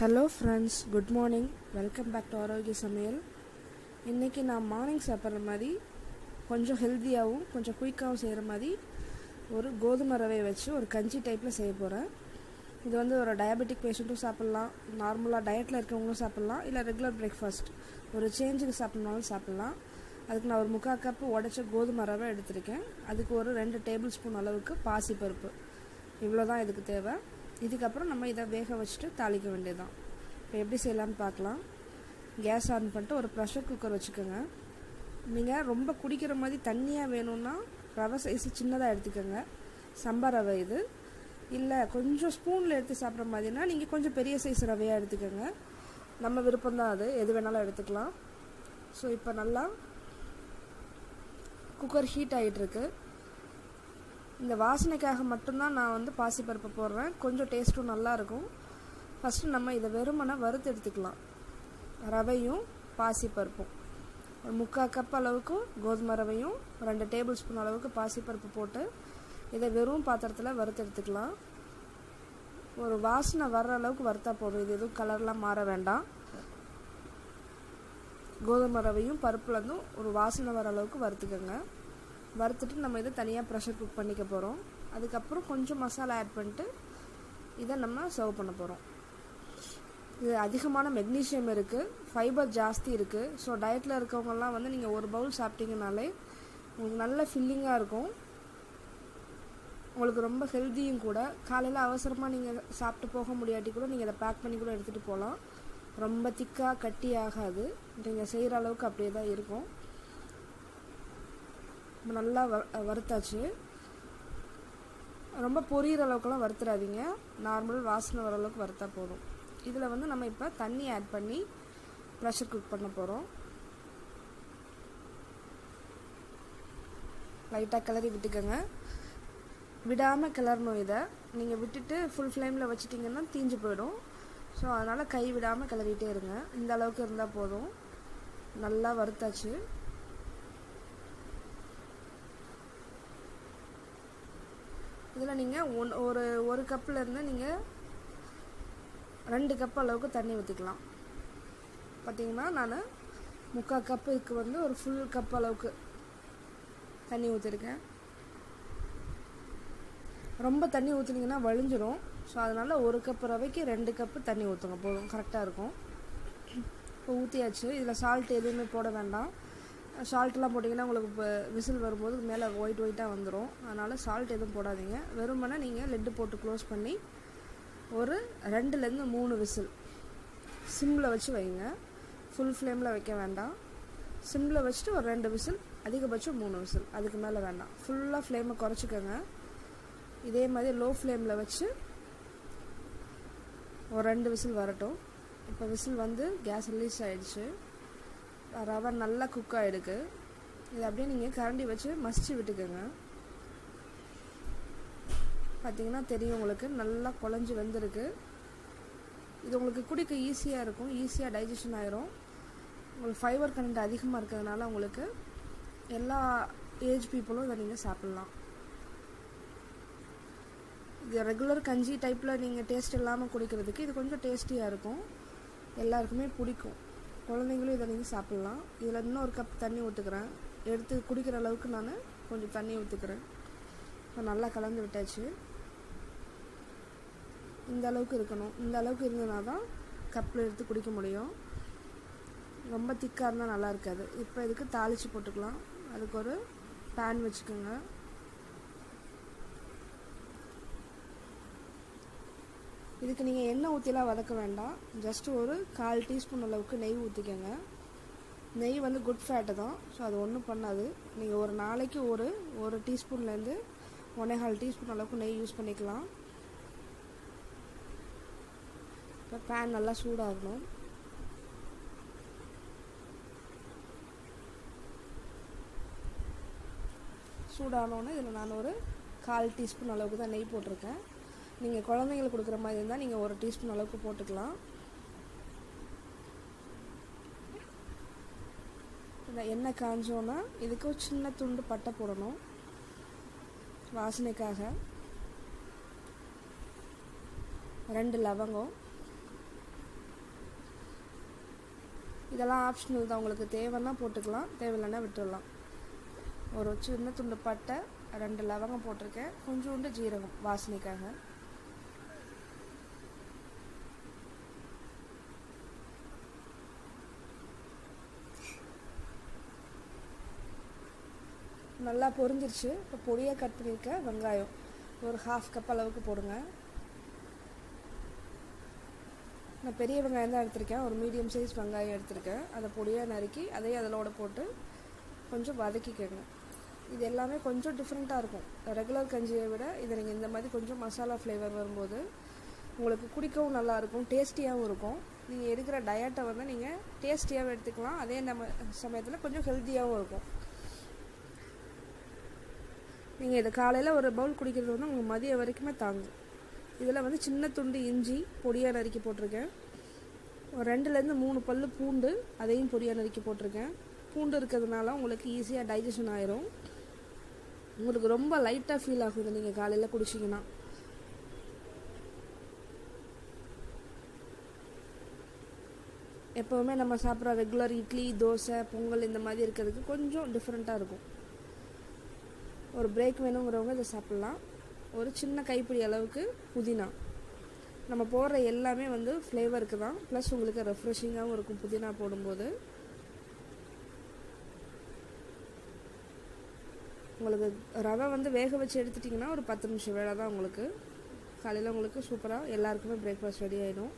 Hello friends good morning welcome back to ஆரோக்கிய சமையல் இன்றைக்கி நான் மார்னிங் சாப்பிட்ற மாதிரி கொஞ்சம் ஹெல்த்தியாகவும் கொஞ்சம் குயிக்காகவும் செய்கிற மாதிரி ஒரு கோதுமை ரவையை வச்சு ஒரு கஞ்சி டைப்பில் செய்ய போகிறேன் இது வந்து ஒரு டயபெட்டிக் பேஷண்ட்டும் சாப்பிட்லாம். நார்மலாக டயட்டில் இருக்கிறவங்களும் சாப்பிட்லாம். இல்லை ரெகுலர் பிரேக்ஃபாஸ்ட் ஒரு சேஞ்சுக்கு சாப்பிட்னாலும் சாப்பிட்லாம். அதுக்கு நான் ஒரு முக்கால் கப்பு உடச்ச கோதுமை ரவை எடுத்திருக்கேன். அதுக்கு ஒரு ரெண்டு டேபிள் ஸ்பூன் அளவுக்கு பாசிப்பருப்பு. இவ்வளோ தான் இதுக்கு தேவை. இதுக்கப்புறம் நம்ம இதை வேக வச்சுட்டு தாளிக்க வேண்டியதுதான். இப்போ எப்படி செய்யலாம்னு பார்க்கலாம். கேஸ் ஆன் பண்ணிட்டு ஒரு ப்ரெஷர் குக்கர் வச்சுக்கோங்க. நீங்கள் ரொம்ப குடிக்கிற மாதிரி தண்ணியாக வேணும்னா ரவை சைஸ் சின்னதாக எடுத்துக்கோங்க. சம்பா ரவை இது. இல்லை கொஞ்சம் ஸ்பூனில் எடுத்து சாப்பிட்ற மாதிரினா நீங்கள் கொஞ்சம் பெரிய சைஸ் ரவையாக எடுத்துக்கோங்க. நம்ம விருப்பம்தான் அது. எது வேணாலும் எடுத்துக்கலாம். ஸோ இப்போ நல்லா குக்கர் ஹீட் ஆகிட்டுருக்கு இந்த வாசனைக்காக மட்டும்தான் நான் வந்து பாசிப்பருப்பு போடுறேன். கொஞ்சம் டேஸ்ட்டும் நல்லாயிருக்கும். ஃபஸ்ட்டு நம்ம இதை வெறுமனை வறுத்து எடுத்துக்கலாம். ரவையும் பாசிப்பருப்பும். ஒரு முக்கால் கப் அளவுக்கு கோதுமை ரவையும் ரெண்டு டேபிள் ஸ்பூன் அளவுக்கு பாசிப்பருப்பு போட்டு இதை வெறும் பாத்திரத்தில் வறுத்து எடுத்துக்கலாம். ஒரு வாசனை வர்ற அளவுக்கு வறுத்தா போதும். இது எதுவும் கலர்லாம் மாற வேண்டாம். கோதுமை ரவையும் பருப்புலேருந்தும் ஒரு வாசனை வர அளவுக்கு வறுத்துக்கோங்க. வறுத்துட்டு நம்ம இதை தனியாக ப்ரெஷர் குக் பண்ணிக்க போகிறோம் அதுக்கப்புறம் கொஞ்சம் மசாலா ஆட் பண்ணிட்டு இதை நம்ம சர்வ் பண்ண போகிறோம் இது அதிகமான மெக்னீஷியம் இருக்குது ஃபைபர் ஜாஸ்தி இருக்குது ஸோ டயட்டில் இருக்கவங்கலாம் வந்து நீங்கள் ஒரு பவுல் சாப்பிட்டீங்கனாலே உங்களுக்கு நல்ல ஃபில்லிங்காக இருக்கும். உங்களுக்கு ரொம்ப ஹெல்த்தியும் கூட. காலையில் அவசரமாக நீங்கள் சாப்பிட்டு போக முடியாட்டி கூட நீங்கள் இதை பேக் பண்ணி கூட எடுத்துகிட்டு போகலாம் ரொம்ப திக்காக கட்டி ஆகாது நீங்கள் செய்கிற அளவுக்கு அப்படியே தான் இருக்கும். நல்லா வ வறுத்தாச்சு. ரொம்ப பொரியிற அளவுக்குலாம் வறுத்துறாதீங்க. நார்மல் வாசனை வர அளவுக்கு வறுத்தா போதும். இதில் வந்து நம்ம இப்போ தண்ணி ஆட் பண்ணி ப்ரெஷர் குக் பண்ண போகிறோம் லைட்டாக கிளறி விட்டுக்கோங்க. விடாமல் கிளறணும் இதை. நீங்கள் விட்டுட்டு ஃபுல் ஃப்ளேமில் வச்சிட்டிங்கன்னா தீஞ்சு போயிடும். ஸோ அதனால் கை விடாமல் கிளறிட்டே இருங்க. இந்த அளவுக்கு இருந்தால் போதும். நல்லா வறுத்தாச்சு. இதில் நீங்கள் ஒன் ஒரு ஒரு கப்பில் இருந்து நீங்கள் ரெண்டு கப் அளவுக்கு தண்ணி ஊற்றிக்கலாம் பார்த்தீங்கன்னா நான் முக்கால் கப்புக்கு வந்து ஒரு ஃபுல் கப் அளவுக்கு தண்ணி ஊற்றிருக்கேன் ரொம்ப தண்ணி ஊற்றுனீங்கன்னா வழிஞ்சிரும். ஸோ அதனால் ஒரு கப் ரவைக்கு ரெண்டு கப்பு தண்ணி ஊற்றுங்க போதும். கரெக்டாக இருக்கும். இப்போ ஊற்றியாச்சு இதில் சால்ட் எதுவுமே போட வேண்டாம். சால்ட்லாம் போட்டிங்கன்னா உங்களுக்கு இப்போ விசில் வரும்போது மேலே ஒயிட் ஒயிட்டாக வந்துடும் அதனால் சால்ட் எதுவும் போடாதீங்க. வெறுமனே நீங்கள் லெட்டு போட்டு க்ளோஸ் பண்ணி ஒரு ரெண்டுலேருந்து மூணு விசில். சிம்மில் வச்சு வைங்க. ஃபுல் ஃப்ளேமில் வைக்க வேண்டாம். சிம்மில் வச்சுட்டு ஒரு ரெண்டு விசில் அதிகபட்சம் மூணு விசில். அதுக்கு மேலே வேண்டாம். ஃபுல்லாக ஃப்ளேமை குறைச்சிக்கோங்க. இதே மாதிரி லோ ஃப்ளேமில் வச்சு ஒரு ரெண்டு விசில் வரட்டும். இப்போ விசில் வந்து கேஸ் ரிலீஸ் ஆகிடுச்சு ரவை நல்லா குக் ஆகிடுக்கு இதை அப்படியே நீங்கள் கரண்டி வச்சு மசிச்சு விட்டுக்கோங்க. பார்த்தீங்கன்னா தெரியும் உங்களுக்கு நல்லா குழஞ்சி வந்திருக்கு. இது உங்களுக்கு குடிக்க ஈஸியாக இருக்கும் ஈஸியாக டைஜஷன் ஆயிரும். உங்களுக்கு ஃபைபர் கண்டென்ட் அதிகமாக இருக்கிறதுனால உங்களுக்கு எல்லா ஏஜ் பீப்புளும் இதை நீங்கள் சாப்பிட்லாம். இது ரெகுலர் கஞ்சி டைப்பில் நீங்கள் டேஸ்ட் இல்லாமல் குடிக்கிறதுக்கு இது கொஞ்சம் டேஸ்டியாக இருக்கும். எல்லாருக்குமே பிடிக்கும். குழந்தைங்களும் இதை நீங்கள் சாப்பிட்லாம். இதில் இன்னும் ஒரு கப் தண்ணி ஊற்றுக்கிறேன் எடுத்து குடிக்கிற அளவுக்கு நான் கொஞ்சம் தண்ணி ஊற்றுக்கிறேன் இப்போ நல்லா கலந்து விட்டாச்சு. இந்த அளவுக்கு இருக்கணும். இந்த அளவுக்கு இருந்ததுனா தான் கப்பில் எடுத்து குடிக்க முடியும். ரொம்ப திக்காக இருந்தால் நல்லா இருக்காது. இப்போ இதுக்கு தாளித்து போட்டுக்கலாம். அதுக்கு ஒரு பேன் வச்சுக்கோங்க. இதுக்கு நீங்கள் எண்ணெய் ஊற்றிலாம் வதக்க வேண்டாம். ஜஸ்ட் ஒரு கால் டீஸ்பூன் அளவுக்கு நெய் ஊற்றிக்கோங்க நெய் வந்து குட் ஃபேட்டு தான். ஸோ அது ஒன்றும் பண்ணாது. நீங்கள் ஒரு நாளைக்கு ஒரு ஒரு டீஸ்பூன்லேருந்து ஒன்றே கால் டீஸ்பூன் அளவுக்கு நெய் யூஸ் பண்ணிக்கலாம். இப்போ பேன் நல்லா சூடாகணும். சூடானோன்னே இதில் நான் ஒரு கால் டீஸ்பூன் அளவுக்கு தான் நெய் போட்டிருக்கேன். நீங்கள் குழந்தைங்களுக்கு கொடுக்குற மாதிரி இருந்தால் நீங்கள் ஒரு டீஸ்பூன் அளவுக்கு போட்டுக்கலாம். இந்த எண்ணெய் காஞ்சோன்னா இதுக்கு ஒரு சின்ன துண்டு பட்டை போடணும். வாசனைக்காக. ரெண்டு லவங்கம். இதெல்லாம் ஆப்ஷனல் தான். உங்களுக்கு தேவைன்னா போட்டுக்கலாம். தேவையில்லைன்னா விட்டுடலாம் ஒரு சின்ன துண்டு பட்டை ரெண்டு லவங்கம் போட்டிருக்கேன். கொஞ்சோண்டு ஜீரகம் வாசனைக்காக. நல்லா பொரிஞ்சிருச்சு. இப்போ பொடியாக கட் பண்ணியிருக்க வெங்காயம். ஒரு ஹாஃப் கப் அளவுக்கு போடுங்க. நான் பெரிய வெங்காயம் தான் எடுத்திருக்கேன். ஒரு மீடியம் சைஸ் வெங்காயம் எடுத்திருக்கேன். அதை பொடியாக நறுக்கி அதையும் அதிலோட போட்டு கொஞ்சம் வதக்கிக்கோங்க. இது எல்லாமே கொஞ்சம் டிஃப்ரெண்ட்டாக இருக்கும். ரெகுலர் கஞ்சியை விட இதை நீங்கள் இந்த மாதிரி கொஞ்சம் மசாலா ஃப்ளேவர் வரும்போது உங்களுக்கு குடிக்கவும் நல்லாயிருக்கும் டேஸ்டியாகவும் இருக்கும். நீங்கள் எடுக்கிற டயட்டை வந்து நீங்கள் டேஸ்டியாகவும் எடுத்துக்கலாம். அதே நம்ம சமயத்தில் கொஞ்சம் ஹெல்த்தியாகவும் இருக்கும். நீங்கள் இதை காலையில் ஒரு பவுல் குடிக்கிறது வந்து உங்கள் மதியம் வரைக்குமே தாங்கும். இதில் வந்து சின்ன துண்டு இஞ்சி பொடியாக நறுக்கி போட்டிருக்கேன். ஒரு ரெண்டுலேருந்து மூணு பல் பூண்டு அதையும் பொடியாக நறுக்கி போட்டிருக்கேன். பூண்டு இருக்கிறதுனால உங்களுக்கு ஈஸியாக டைஜஷன் ஆயிரும். உங்களுக்கு ரொம்ப லைட்டாக ஃபீல் ஆகுது நீங்கள் காலையில் குடிச்சிங்கன்னா. எப்போவுமே நம்ம சாப்பிட்ற ரெகுலர் இட்லி தோசை பொங்கல் இந்த மாதிரி இருக்கிறதுக்கு கொஞ்சம் டிஃப்ரெண்ட்டாக இருக்கும். ஒரு பிரேக் வேணுங்கிறவங்க இதை சாப்பிட்லாம். ஒரு சின்ன கைப்பிடி அளவுக்கு புதினா. நம்ம போடுற எல்லாமே வந்து ஃப்ளேவருக்கு தான். ப்ளஸ் உங்களுக்கு ரெஃப்ரெஷிங்காகவும் இருக்கும் புதினா போடும்போது. உங்களுக்கு ரவை வந்து வேக வச்சு எடுத்துட்டிங்கன்னா ஒரு பத்து நிமிஷம் வேலை தான் உங்களுக்கு. காலையில் உங்களுக்கு சூப்பராக எல்லாருக்குமே பிரேக்ஃபாஸ்ட் ரெடி ஆகிடும்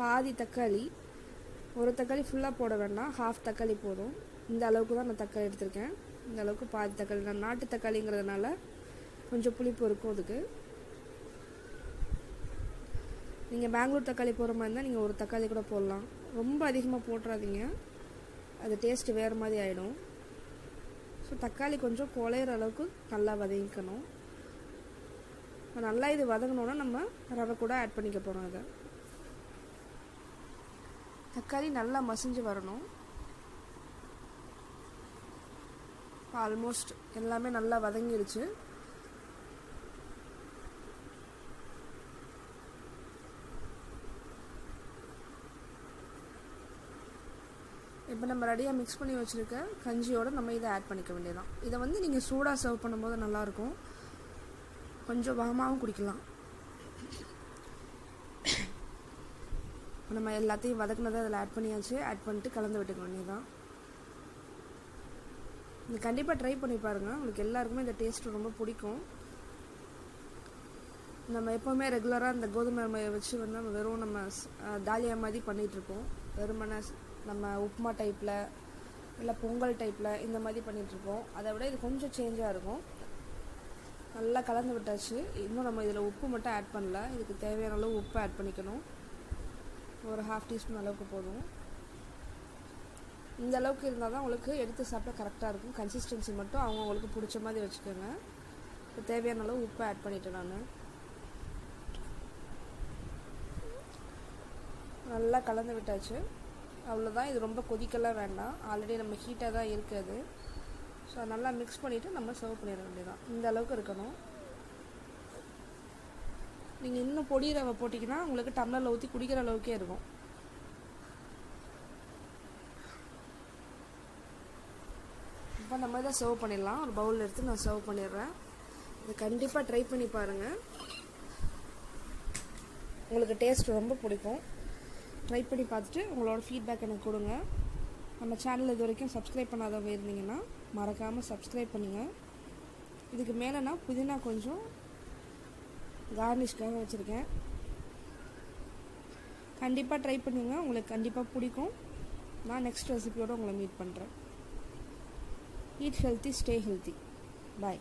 பாதி தக்காளி ஒரு தக்காளி ஃபுல்லாக போட வேண்டாம். ஹாஃப் தக்காளி போதும். இந்த அளவுக்கு தான் நான் தக்காளி எடுத்திருக்கேன். இந்த அளவுக்கு பாதி தக்காளி நான் நாட்டு தக்காளிங்கிறதுனால கொஞ்சம் புளிப்பு இருக்கும் அதுக்கு. நீங்கள் பெங்களூர் தக்காளி போகிற மாதிரி இருந்தால் நீங்கள் ஒரு தக்காளி கூட போடலாம். ரொம்ப அதிகமாக போட்டுறாதீங்க. அது டேஸ்ட் வேறு மாதிரி ஆகிடும் ஸோ தக்காளி கொஞ்சம் குழையிற அளவுக்கு நல்லா வதங்கிக்கணும். நல்லா இது வதங்கினோன்னா நம்ம ரவை கூட ஆட் பண்ணிக்க போகிறோம் அதை தக்காளி நல்லா மசிஞ்சு வரணும். ஆல்மோஸ்ட் எல்லாமே நல்லா வதங்கிடுச்சு இப்போ நம்ம ரெடியாக மிக்ஸ் பண்ணி வச்சுருக்க கஞ்சியோட நம்ம இதை ஆட் பண்ணிக்க வேண்டியதான் இதை வந்து நீங்கள் சூடாக சர்வ் பண்ணும்போது நல்லாயிருக்கும். கொஞ்சம் வாமாவும் குடிக்கலாம். நம்ம எல்லாத்தையும் வதக்குனதை அதில் ஆட் பண்ணியாச்சு. ஆட் பண்ணிட்டு கலந்து விட்டுக்க வேண்டியதான் இது கண்டிப்பாக ட்ரை பண்ணி பாருங்கள் உங்களுக்கு எல்லாருக்குமே இந்த டேஸ்ட் ரொம்ப பிடிக்கும். நம்ம எப்போவுமே ரெகுலராக இந்த கோதுமை வச்சு வந்து நம்ம வெறும் நம்ம தாலியா மாதிரி பண்ணிகிட்ருக்கோம் வெறுமனை நம்ம உப்புமா டைப்பில் இல்லை பொங்கல் டைப்பில் இந்த மாதிரி பண்ணிகிட்ருக்கோம் அதை விட இது கொஞ்சம் சேஞ்சாக இருக்கும். நல்லா கலந்து விட்டாச்சு. இன்னும் நம்ம இதில் உப்பு மட்டும் ஆட் பண்ணல. இதுக்கு தேவையான அளவு உப்பு ஆட் பண்ணிக்கணும். ஒரு ஹாஃப் டீஸ்பூன் அளவுக்கு போதும். இந்த அளவுக்கு இருந்தால் தான் உங்களுக்கு எடுத்து சாப்பிட கரெக்டாக இருக்கும். கன்சிஸ்டன்சி மட்டும் அவங்க உங்களுக்கு பிடிச்ச மாதிரி வச்சுக்கோங்க. இப்போ தேவையான அளவு உப்பை ஆட் பண்ணிட்டேன் நான். நல்லா கலந்து விட்டாச்சு. அவ்வளோதான் இது ரொம்ப கொதிக்கலாம் வேண்டாம். ஆல்ரெடி நம்ம ஹீட்டாக தான் இருக்குது. ஸோ நல்லா மிக்ஸ் பண்ணிவிட்டு நம்ம சர்வ் பண்ணிட வேண்டியதான் இந்த அளவுக்கு இருக்கணும். நீங்கள் இன்னும் பொடி ரவை போட்டிங்கன்னா உங்களுக்கு டம்ளரில் ஊற்றி குடிக்கிற அளவுக்கே இருக்கும். அந்த மாதிரி தான் சர்வ் பண்ணிடலாம். ஒரு பவுலில் எடுத்து நான் சர்வ் பண்ணிடுறேன். இது கண்டிப்பாக ட்ரை பண்ணி பாருங்கள் உங்களுக்கு டேஸ்ட் ரொம்ப பிடிக்கும். ட்ரை பண்ணி பார்த்துட்டு உங்களோட ஃபீட்பேக் எனக்கு கொடுங்க. நம்ம சேனல் இது வரைக்கும் சப்ஸ்கிரைப் பண்ணாதவங்க இருந்தீங்கன்னா மறக்காமல் சப்ஸ்கிரைப் பண்ணுங்கள் இதுக்கு மேலே நான் புதினா கொஞ்சம் கார்னிஷ்காக வச்சுருக்கேன். கண்டிப்பாக ட்ரை பண்ணுங்கள் உங்களுக்கு கண்டிப்பாக பிடிக்கும். நான் நெக்ஸ்ட் ரெசிபியோடு உங்களை மீட் பண்ணுறேன் Eat healthy, stay healthy. Bye.